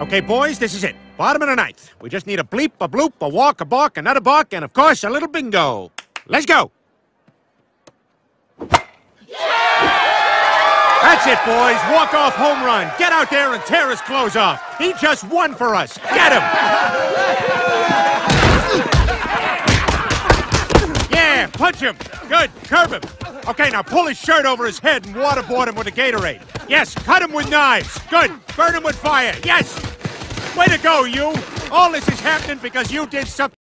Okay, boys, this is it. Bottom of the ninth. We just need a bleep, a bloop, a walk, a balk, another balk, and of course, a little bingo. Let's go. That's it, boys. Walk off home run. Get out there and tear his clothes off. He just won for us. Get him. Yeah, punch him. Good. Curb him. Okay, now pull his shirt over his head and waterboard him with a Gatorade. Yes, cut him with knives. Good. Burn him with fire. Yes. Way to go, you. All this is happening because you did something.